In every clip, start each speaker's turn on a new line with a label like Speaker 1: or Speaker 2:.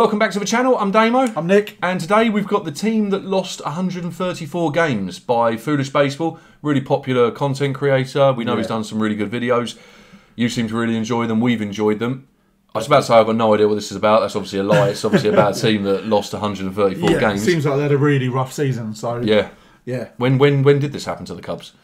Speaker 1: Welcome back to the channel. I'm Damo.
Speaker 2: I'm Nick.
Speaker 1: And today we've got the team that lost 134 games by Foolish Baseball. Really popular content creator. We know he's done some really good videos. You seem to really enjoy them. We've enjoyed them. I was about to say I've got no idea what this is about. That's obviously a lie. It's obviously about a team that lost 134
Speaker 2: Yeah,
Speaker 1: games.
Speaker 2: seems like they had a really rough season. So
Speaker 1: yeah.
Speaker 2: yeah,
Speaker 1: When when when did this happen to the Cubs?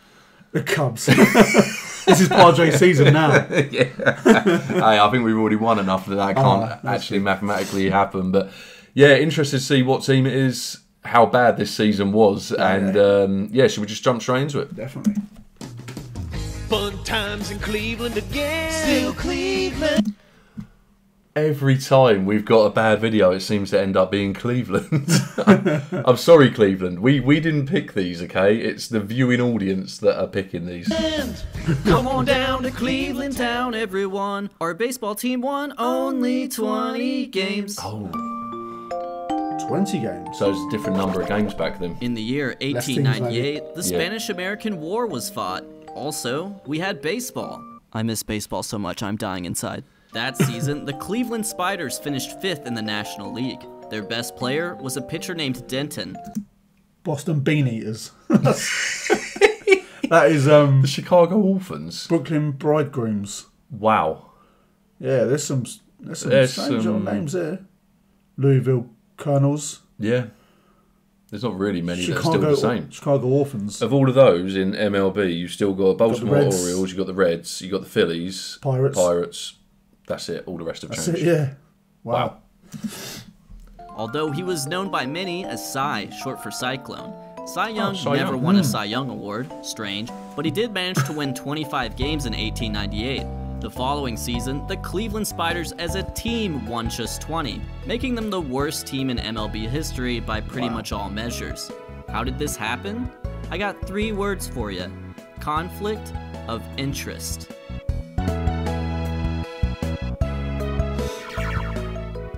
Speaker 2: The Cubs. this is Padres season now. yeah.
Speaker 1: hey, I think we've already won enough that that can't
Speaker 2: Oh, that's
Speaker 1: actually mathematically happen. But yeah, interested to see what team it is, how bad this season was, and um, yeah, should we just jump straight into it?
Speaker 2: Definitely.
Speaker 3: Fun times in Cleveland again. Still Cleveland.
Speaker 1: Every time we've got a bad video, it seems to end up being Cleveland. I'm sorry, Cleveland. We we didn't pick these, okay? It's the viewing audience that are picking these.
Speaker 4: Come on down to Cleveland Town, everyone. Our baseball team won only 20 games.
Speaker 1: Oh,
Speaker 2: Twenty games.
Speaker 1: so it's a different number of games back then.
Speaker 4: In the year
Speaker 2: Less things
Speaker 4: 1898, the Spanish American War was fought. Also, we had baseball. I miss baseball so much, I'm dying inside. That season, the Cleveland Spiders finished fifth in the National League. Their best player was a pitcher named Denton.
Speaker 2: Boston Bean Eaters. that is um
Speaker 1: The Chicago Orphans.
Speaker 2: Brooklyn Bridegrooms.
Speaker 1: Wow.
Speaker 2: Yeah, there's some there's some
Speaker 1: There's
Speaker 2: strange
Speaker 1: some-
Speaker 2: names there. Louisville Colonels.
Speaker 1: Yeah. There's not really many that are still the same.
Speaker 2: Chicago Orphans.
Speaker 1: Of all of those in MLB, you've still got Baltimore
Speaker 2: Reds.
Speaker 1: Orioles, you've got the Reds, you've got the Phillies,
Speaker 2: Pirates.
Speaker 1: Pirates. That's it. All the rest have
Speaker 2: That's
Speaker 1: changed.
Speaker 2: it, yeah. Wow.
Speaker 4: Although he was known by many as Cy, short for Cyclone. Cy Young
Speaker 1: Oh, Cy
Speaker 4: never
Speaker 1: Young.
Speaker 4: won a hmm. Cy Young award, strange, but he did manage to win 25 games in 1898. The following season, the Cleveland Spiders as a team won just 20, making them the worst team in MLB history by pretty much all measures. How did this happen? I got three words for you conflict of interest.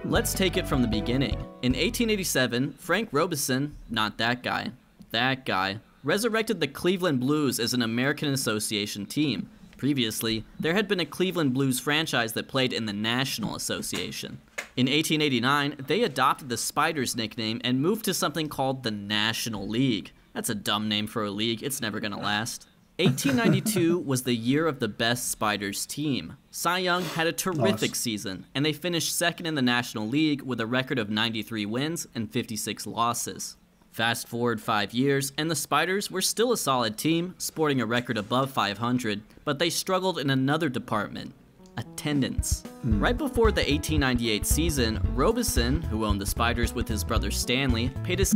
Speaker 4: Let's take it from the beginning. In 1887, Frank Robison, not that guy, that guy, resurrected the Cleveland Blues as an American Association team. Previously, there had been a Cleveland Blues franchise that played in the National Association. In 1889, they adopted the Spiders nickname and moved to something called the National League. That's a dumb name for a league, it's never gonna last. 1892 was the year of the best Spiders team. Cy Young had a terrific
Speaker 2: Nice.
Speaker 4: season, and they finished second in the National League with a record of 93 wins and 56 losses. Fast forward five years, and the Spiders were still a solid team, sporting a record above 500, but they struggled in another department attendance. Hmm. Right before the 1898 season, Robison, who owned the Spiders with his brother Stanley, paid his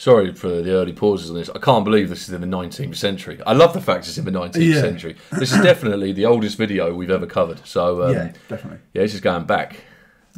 Speaker 1: Sorry for the early pauses on this. I can't believe this is in the 19th century. I love the fact it's in the 19th
Speaker 2: Yeah.
Speaker 1: century. This is definitely the oldest video we've ever covered. So um,
Speaker 2: yeah, definitely.
Speaker 1: yeah, this is going back.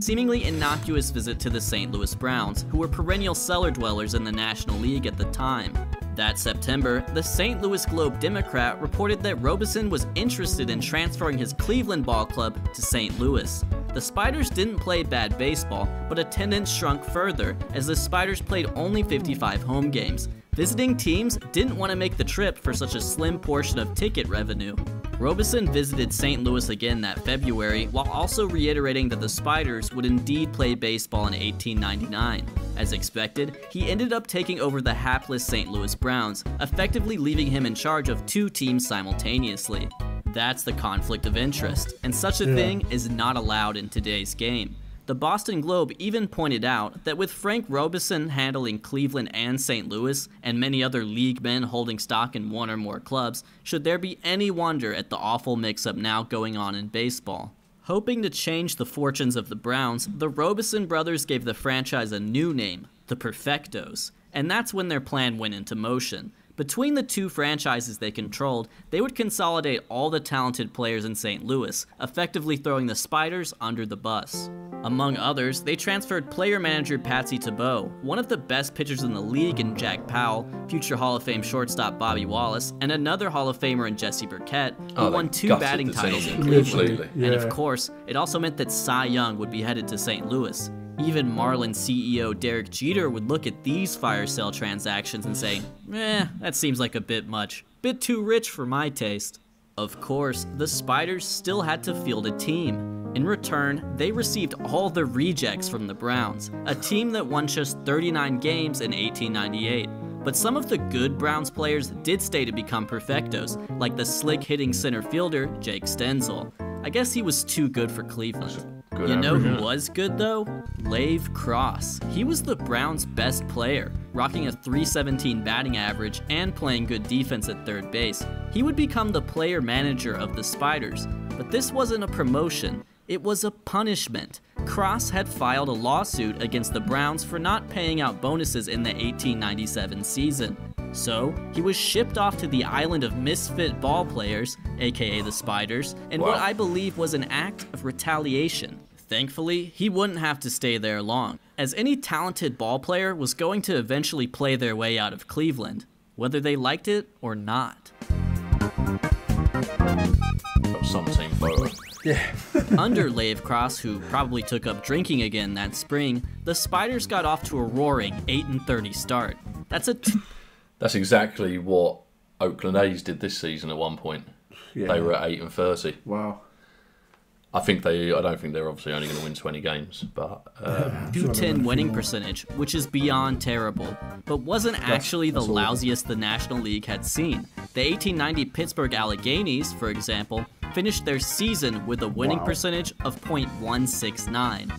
Speaker 4: Seemingly innocuous visit to the St. Louis Browns, who were perennial cellar dwellers in the National League at the time. That September, the St. Louis Globe Democrat reported that Robison was interested in transferring his Cleveland ball club to St. Louis. The Spiders didn't play bad baseball, but attendance shrunk further as the Spiders played only 55 home games. Visiting teams didn't want to make the trip for such a slim portion of ticket revenue. Robison visited St. Louis again that February while also reiterating that the Spiders would indeed play baseball in 1899. As expected, he ended up taking over the hapless St. Louis Browns, effectively leaving him in charge of two teams simultaneously. That's the conflict of interest, and such a
Speaker 2: Yeah.
Speaker 4: thing is not allowed in today's game. The Boston Globe even pointed out that with Frank Robison handling Cleveland and St. Louis, and many other league men holding stock in one or more clubs, should there be any wonder at the awful mix up now going on in baseball? Hoping to change the fortunes of the Browns, the Robison brothers gave the franchise a new name, the Perfectos, and that's when their plan went into motion. Between the two franchises they controlled, they would consolidate all the talented players in St. Louis, effectively throwing the Spiders under the bus. Among others, they transferred player manager Patsy Tebeau, one of the best pitchers in the league in Jack Powell, future Hall of Fame shortstop Bobby Wallace, and another Hall of Famer in Jesse Burkett, who
Speaker 1: Oh,
Speaker 4: won two batting titles
Speaker 1: team.
Speaker 4: in Cleveland.
Speaker 1: Completely.
Speaker 4: And of course, it also meant that Cy Young would be headed to St. Louis. Even Marlins CEO Derek Jeter would look at these fire sale transactions and say, eh, that seems like a bit much. Bit too rich for my taste. Of course, the Spiders still had to field a team. In return, they received all the rejects from the Browns, a team that won just 39 games in 1898. But some of the good Browns players did stay to become perfectos, like the slick hitting center fielder Jake Stenzel. I guess he was too good for Cleveland.
Speaker 1: Good
Speaker 4: you know who was good though? Lave Cross. He was the Browns' best player, rocking a 317 batting average and playing good defense at third base. He would become the player manager of the Spiders. But this wasn't a promotion, it was a punishment. Cross had filed a lawsuit against the Browns for not paying out bonuses in the 1897 season. So, he was shipped off to the island of misfit ball players, aka the Spiders, in what I believe was an act of retaliation. Thankfully, he wouldn't have to stay there long, as any talented ball player was going to eventually play their way out of Cleveland, whether they liked it or not.
Speaker 1: Got some team.
Speaker 4: Under Lave Cross, who probably took up drinking again that spring, the Spiders got off to a roaring 8 and 30 start. That's a t-
Speaker 1: That's exactly what Oakland A's did this season at one point.
Speaker 2: Yeah.
Speaker 1: They were at eight and thirty.
Speaker 2: Wow.
Speaker 1: I think they. I don't think they're obviously only going to win twenty games, but um,
Speaker 4: 210 winning percentage, which is beyond terrible, but wasn't actually the
Speaker 2: that's awful.
Speaker 4: lousiest the National League had seen. The 1890 Pittsburgh Alleghenies, for example, finished their season with a winning
Speaker 2: Wow.
Speaker 4: percentage of .169.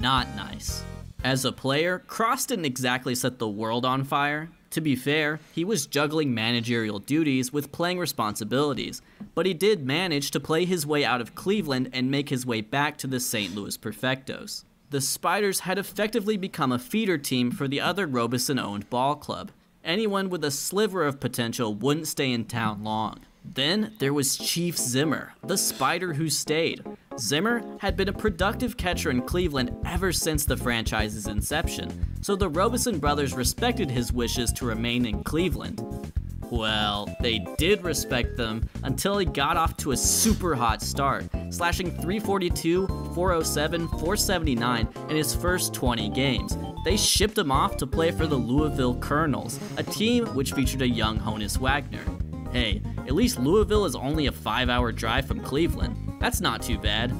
Speaker 4: Not nice. As a player, Cross didn't exactly set the world on fire. To be fair, he was juggling managerial duties with playing responsibilities, but he did manage to play his way out of Cleveland and make his way back to the St. Louis Perfectos. The Spiders had effectively become a feeder team for the other Robison owned ball club. Anyone with a sliver of potential wouldn't stay in town long. Then there was Chief Zimmer, the spider who stayed. Zimmer had been a productive catcher in Cleveland ever since the franchise's inception, so the Robison brothers respected his wishes to remain in Cleveland. Well, they did respect them until he got off to a super hot start, slashing 342, 407, 479 in his first 20 games. They shipped him off to play for the Louisville Colonels, a team which featured a young Honus Wagner. Hey, at least Louisville is only a five hour drive from Cleveland. That's not too bad.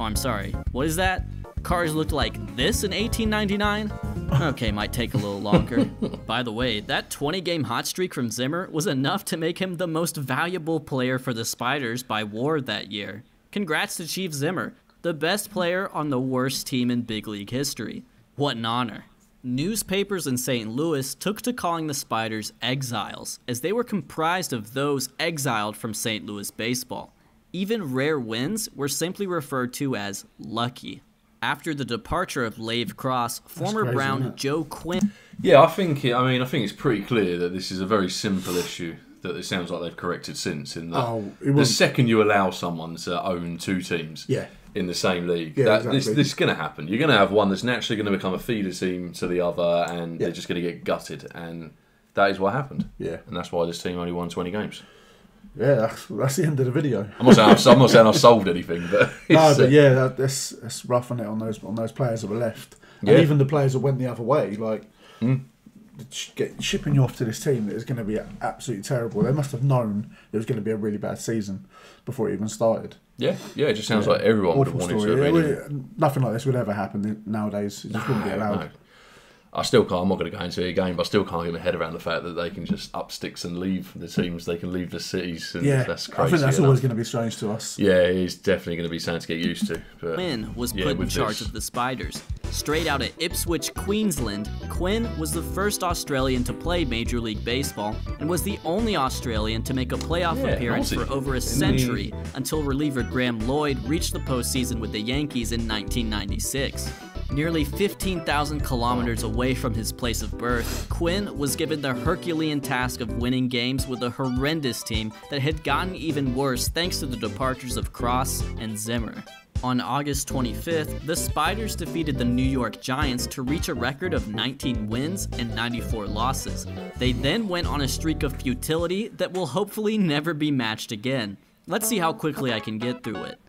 Speaker 4: Oh, I'm sorry. What is that? Cars looked like this in 1899? Okay, might take a little longer. By the way, that 20 game hot streak from Zimmer was enough to make him the most valuable player for the Spiders by WAR that year. Congrats to Chief Zimmer, the best player on the worst team in big league history. What an honor. Newspapers in St. Louis took to calling the Spiders exiles, as they were comprised of those exiled from St. Louis baseball. Even rare wins were simply referred to as lucky. After the departure of Lave Cross, former
Speaker 2: crazy,
Speaker 4: Brown? Joe Quinn
Speaker 1: yeah, I think. It, I mean, I think it's pretty clear that this is a very simple issue that it sounds like they've corrected since. In that,
Speaker 2: Oh,
Speaker 1: the second you allow someone to own two teams,
Speaker 2: Yeah.
Speaker 1: in the same league,
Speaker 2: Yeah,
Speaker 1: that, this this is going to happen. You're going to have one that's naturally going to become a feeder team to the other, and
Speaker 2: Yeah.
Speaker 1: they're just going to get gutted, and that is what happened.
Speaker 2: Yeah.
Speaker 1: and that's why this team only won 20 games.
Speaker 2: Yeah, that's, that's the end of the video.
Speaker 1: I'm not saying I've, I'm not saying I've solved anything, but
Speaker 2: No, but
Speaker 1: uh,
Speaker 2: yeah, that, that's that's rough on it on those on those players that were left,
Speaker 1: Yeah.
Speaker 2: And even the players that went the other way. Like sh- get, shipping you off to this team that is going to be absolutely terrible. They must have known it was going to be a really bad season before it even started.
Speaker 1: yeah, yeah. It just sounds like everyone would have wanted
Speaker 2: story.
Speaker 1: to.
Speaker 2: It
Speaker 1: Really.
Speaker 2: nothing like this would ever happen nowadays. It just wouldn't be allowed.
Speaker 1: No. I still can't. I'm not going to go into a game, but I still can't get my head around the fact that they can just up sticks and leave the teams. They can leave the cities, and
Speaker 2: Yeah,
Speaker 1: that's
Speaker 2: I
Speaker 1: crazy.
Speaker 2: think that's
Speaker 1: enough.
Speaker 2: always going to be strange to us.
Speaker 1: Yeah, it's definitely going to be something to get used to. But
Speaker 4: Quinn was
Speaker 1: yeah,
Speaker 4: put in charge
Speaker 1: this-
Speaker 4: of the Spiders. Straight out of Ipswich, Queensland, Quinn was the first Australian to play Major League Baseball and was the only Australian to make a playoff
Speaker 1: Yeah,
Speaker 4: appearance for over a
Speaker 1: In the-
Speaker 4: century until reliever Graham Lloyd reached the postseason with the Yankees in 1996. Nearly 15,000 kilometers away from his place of birth, Quinn was given the Herculean task of winning games with a horrendous team that had gotten even worse thanks to the departures of Cross and Zimmer. On August 25th, the Spiders defeated the New York Giants to reach a record of 19 wins and 94 losses. They then went on a streak of futility that will hopefully never be matched again. Let's see how quickly I can get through it.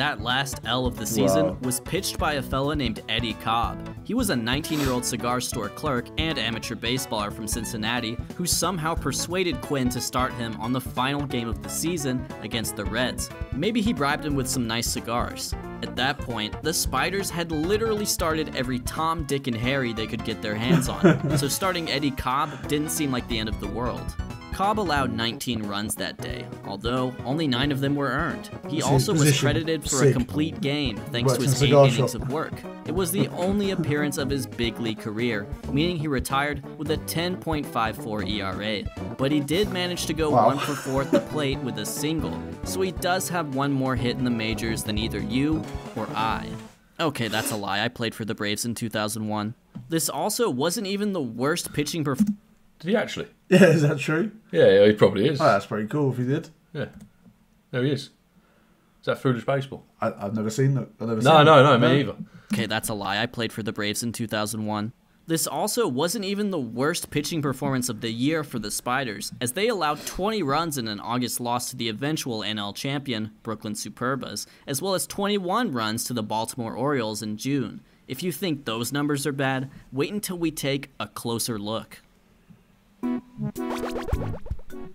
Speaker 4: That last L of the season
Speaker 2: Wow.
Speaker 4: was pitched by a fella named Eddie Kolb. He was a 19-year-old cigar store clerk and amateur baseballer from Cincinnati who somehow persuaded Quinn to start him on the final game of the season against the Reds. Maybe he bribed him with some nice cigars. At that point, the Spiders had literally started every Tom, Dick, and Harry they could get their hands on, so starting Eddie Kolb didn't seem like the end of the world. Kolb allowed 19 runs that day, although only 9 of them were earned. He
Speaker 2: his
Speaker 4: also was credited for a complete game thanks
Speaker 2: Works
Speaker 4: to his 8 innings
Speaker 2: shop.
Speaker 4: of work. It was the only appearance of his big league career, meaning he retired with a 10.54 ERA. But he did manage to go
Speaker 2: Wow.
Speaker 4: 1 for 4 at the plate with a single, so he does have one more hit in the majors than either you or I. Okay, that's a lie. I played for the Braves in 2001. This also wasn't even the worst pitching performance.
Speaker 1: Did he actually?
Speaker 2: Yeah, is that true?
Speaker 1: Yeah, he probably is.
Speaker 2: Oh, that's pretty cool if he did.
Speaker 1: Yeah. There he is. Is that foolish baseball?
Speaker 2: I, I've never seen that. I've never
Speaker 1: No,
Speaker 2: seen
Speaker 1: no,
Speaker 2: it.
Speaker 1: no, me either.
Speaker 4: Okay, that's a lie. I played for the Braves in 2001. This also wasn't even the worst pitching performance of the year for the Spiders, as they allowed 20 runs in an August loss to the eventual NL champion, Brooklyn Superbas, as well as 21 runs to the Baltimore Orioles in June. If you think those numbers are bad, wait until we take a closer look.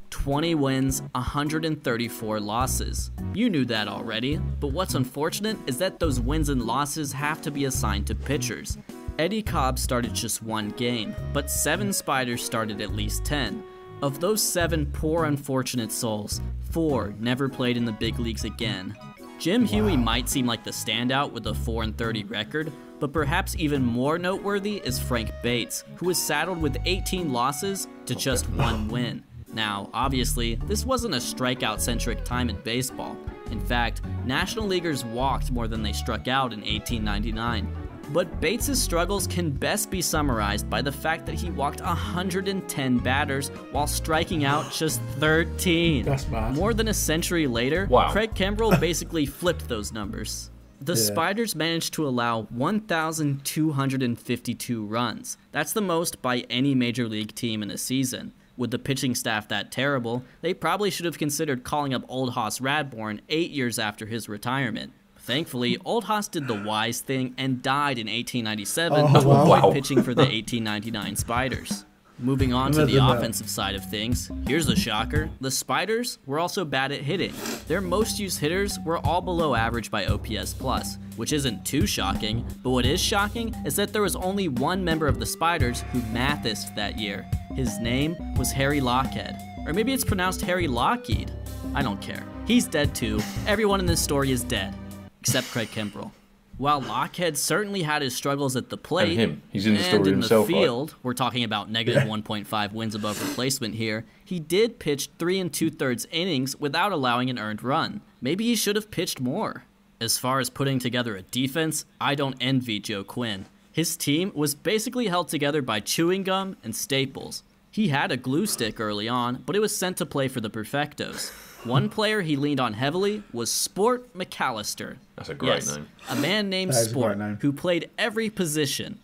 Speaker 4: 20 wins, 134 losses. You knew that already, but what's unfortunate is that those wins and losses have to be assigned to pitchers. Eddie Kolb started just one game, but seven Spiders started at least 10. Of those seven poor, unfortunate souls, four never played in the big leagues again. Jim Hughey might seem like the standout with a 4 and 30 record, but perhaps even more noteworthy is Frank Bates, who was saddled with 18 losses to just one win. Now, obviously, this wasn't a strikeout centric time in baseball. In fact, National Leaguers walked more than they struck out in 1899. But Bates' struggles can best be summarized by the fact that he walked 110 batters while striking out just 13.
Speaker 2: That's bad.
Speaker 4: More than a century later,
Speaker 1: Wow.
Speaker 4: Craig Kimbrel basically flipped those numbers. The
Speaker 2: Yeah.
Speaker 4: Spiders managed to allow 1,252 runs. That's the most by any major league team in a season. With the pitching staff that terrible, they probably should have considered calling up Old Hoss Radbourn eight years after his retirement. Thankfully, Old Hoss did the wise thing and died in 1897
Speaker 2: Oh,
Speaker 4: to
Speaker 2: wow.
Speaker 4: avoid
Speaker 1: Wow.
Speaker 4: pitching for the 1899 Spiders. Moving on to the offensive side of things, here's the shocker. The Spiders were also bad at hitting. Their most used hitters were all below average by OPS plus, which isn't too shocking, but what is shocking is that there was only one member of the Spiders who mathised that year. His name was Harry Lochhead. Or maybe it's pronounced Harry Lockheed. I don't care. He's dead too. Everyone in this story is dead, except Craig Kimbrel. While Lochhead certainly had his struggles at the plate
Speaker 1: him. He's in the
Speaker 4: and in
Speaker 1: himself,
Speaker 4: the
Speaker 1: right?
Speaker 4: field, we're talking about negative 1.5 wins above replacement here. He did pitch three and two thirds innings without allowing an earned run. Maybe he should have pitched more. As far as putting together a defense, I don't envy Joe Quinn. His team was basically held together by chewing gum and staples. He had a glue stick early on, but it was sent to play for the Perfectos. One player he leaned on heavily was Sport McAllister.
Speaker 1: That's a great
Speaker 4: Yes,
Speaker 1: name.
Speaker 4: A man named
Speaker 2: That is a
Speaker 4: Sport
Speaker 2: name.
Speaker 4: who played every position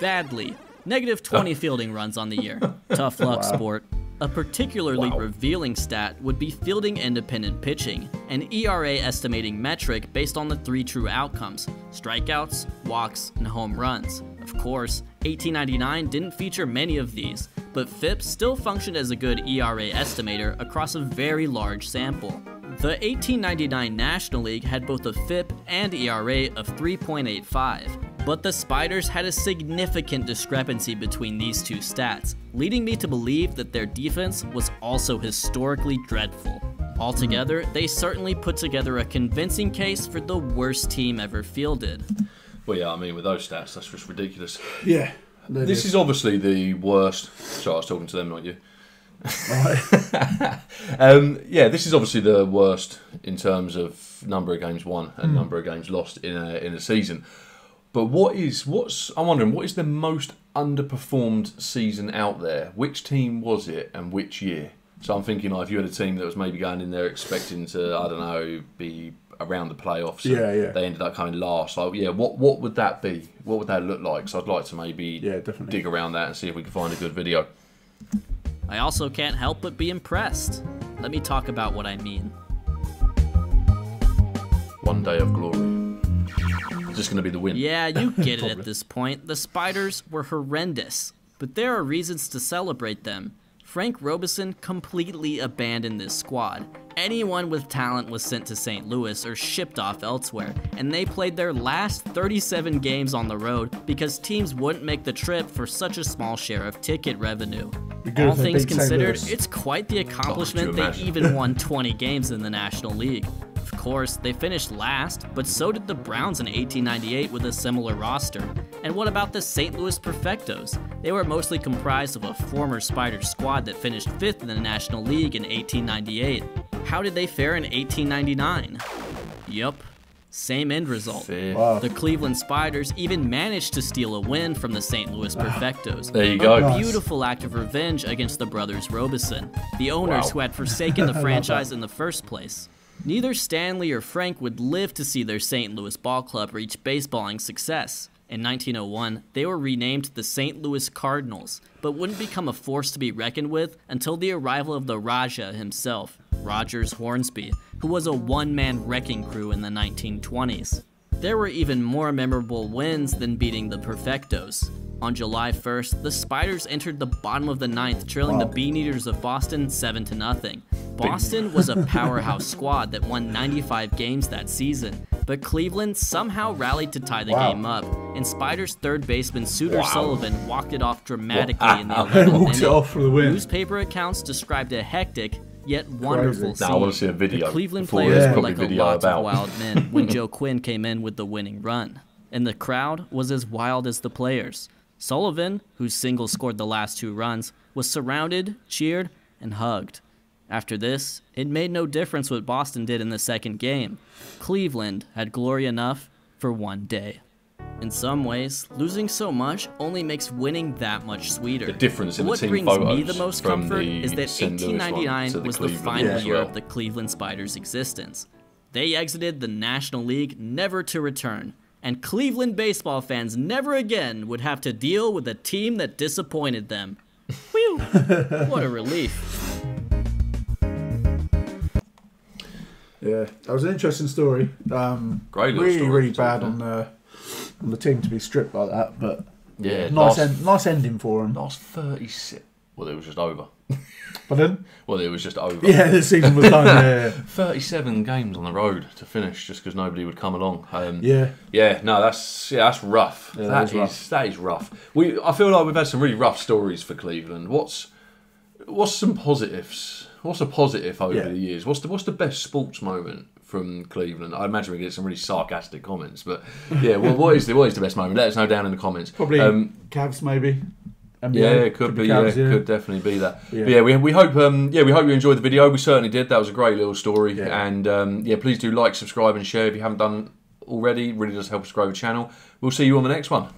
Speaker 4: badly. Negative 20 fielding runs on the year. Tough luck, sport. A particularly
Speaker 1: Wow.
Speaker 4: revealing stat would be fielding independent pitching, an ERA estimating metric based on the three true outcomes strikeouts, walks, and home runs. Of course, 1899 didn't feature many of these, but FIP still functioned as a good ERA estimator across a very large sample. The 1899 National League had both a FIP and ERA of 3.85, but the Spiders had a significant discrepancy between these two stats, leading me to believe that their defense was also historically dreadful. Altogether, hmm. they certainly put together a convincing case for the worst team ever fielded.
Speaker 1: Well, yeah, I mean, with those stats, that's just ridiculous.
Speaker 2: Yeah.
Speaker 1: This is obviously the worst. Sorry, I was talking to them, not you.
Speaker 2: Right.
Speaker 1: Um, yeah, this is obviously the worst in terms of number of games won and number of games lost in a in a season. But what is what's I'm wondering what is the most underperformed season out there? Which team was it and which year? So I'm thinking like if you had a team that was maybe going in there expecting to I don't know be around the playoffs, and
Speaker 2: Yeah, yeah.
Speaker 1: They ended up coming last. So yeah, what what would that be? What would that look like? So I'd like to maybe
Speaker 2: Yeah, definitely.
Speaker 1: dig around that and see if we can find a good video.
Speaker 4: I also can't help but be impressed. Let me talk about what I mean.
Speaker 1: One day of glory. It's Just going to be the win.
Speaker 4: Yeah, you get it at this point. The Spiders were horrendous, but there are reasons to celebrate them. Frank Robison completely abandoned this squad. Anyone with talent was sent to St. Louis or shipped off elsewhere, and they played their last 37 games on the road because teams wouldn't make the trip for such a small share of ticket revenue. All things considered, it's quite the accomplishment they even won 20 games in the National League. Of course, they finished last, but so did the Browns in 1898 with a similar roster. And what about the St. Louis Perfectos? They were mostly comprised of a former Spider squad that finished fifth in the National League in 1898. How did they fare in 1899? Yup, same end result.
Speaker 1: Fair.
Speaker 2: Wow.
Speaker 4: The Cleveland Spiders even managed to steal a win from the St. Louis Perfectos.
Speaker 1: There you go.
Speaker 2: Nice.
Speaker 4: beautiful act of revenge against the brothers Robison, the owners
Speaker 1: Wow.
Speaker 4: who had forsaken the franchise in the first place. Neither Stanley or Frank would live to see their St. Louis ball club reach baseballing success. In 1901, they were renamed the St. Louis Cardinals, but wouldn't become a force to be reckoned with until the arrival of the Raja himself, Rogers Hornsby, who was a one man wrecking crew in the 1920s. There were even more memorable wins than beating the Perfectos. On July 1st, the Spiders entered the bottom of the ninth, trailing
Speaker 2: Wow.
Speaker 4: the Bean Eaters of Boston 7 to nothing. Boston was a powerhouse squad that won 95 games that season, but Cleveland somehow rallied to tie the
Speaker 2: Wow.
Speaker 4: game up, and Spiders' third baseman Suter
Speaker 1: Wow.
Speaker 4: Sullivan walked it off dramatically in the
Speaker 1: Wow.
Speaker 4: 11th inning.
Speaker 2: for the win.
Speaker 4: Newspaper accounts described a hectic yet wonderful
Speaker 2: Crazy.
Speaker 4: scene.
Speaker 1: Now, I wanna see a video
Speaker 4: The Cleveland
Speaker 1: before
Speaker 4: players
Speaker 2: there's
Speaker 4: were like a lot
Speaker 1: about.
Speaker 4: of wild men when Joe Quinn came in with the winning run, and the crowd was as wild as the players. Sullivan, whose single scored the last two runs, was surrounded, cheered, and hugged. After this, it made no difference what Boston did in the second game. Cleveland had glory enough for one day. In some ways, losing so much only makes winning that much sweeter.
Speaker 1: The difference in the
Speaker 4: what
Speaker 1: team
Speaker 4: brings me the most comfort
Speaker 1: the
Speaker 4: is that
Speaker 1: St. Louis one
Speaker 4: 1899
Speaker 1: the
Speaker 4: was the final
Speaker 2: one as
Speaker 4: year of the Cleveland Spiders' existence. They exited the National League never to return, and Cleveland baseball fans never again would have to deal with a team that disappointed them. Whew! what a relief.
Speaker 2: Yeah, that was an interesting story. Um,
Speaker 1: Great little
Speaker 2: really,
Speaker 1: story,
Speaker 2: really
Speaker 1: to
Speaker 2: bad on the on the team to be stripped like that, but
Speaker 1: Yeah,
Speaker 2: nice,
Speaker 1: last-
Speaker 2: end, nice ending for him.
Speaker 1: Last 36. Well, it was just over.
Speaker 2: But then,
Speaker 1: Well, it was just over.
Speaker 2: yeah, the season was done. Yeah,
Speaker 1: 37 games on the road to finish just because nobody would come along. Um,
Speaker 2: yeah,
Speaker 1: Yeah, no, that's yeah, that's rough.
Speaker 2: Yeah, that
Speaker 1: that
Speaker 2: is
Speaker 1: is
Speaker 2: rough.
Speaker 1: that is rough. We I feel like we've had some really rough stories for Cleveland. What's what's some positives? What's a positive over
Speaker 2: Yeah.
Speaker 1: the years? What's the what's the best sports moment from Cleveland? I imagine we get some really sarcastic comments, but yeah, well, what is the what is the best moment? Let us know down in the comments.
Speaker 2: probably
Speaker 1: Um,
Speaker 2: Cavs maybe. NBA,
Speaker 1: yeah, it could, be.
Speaker 2: Cavs,
Speaker 1: yeah, could definitely be that.
Speaker 2: Yeah.
Speaker 1: But yeah, we, we hope. Um, yeah, we hope you enjoyed the video. We certainly did. That was a great little story.
Speaker 2: Yeah.
Speaker 1: And um, yeah, please do like, subscribe, and share if you haven't done already. Really does help us grow the channel. We'll see you on the next one.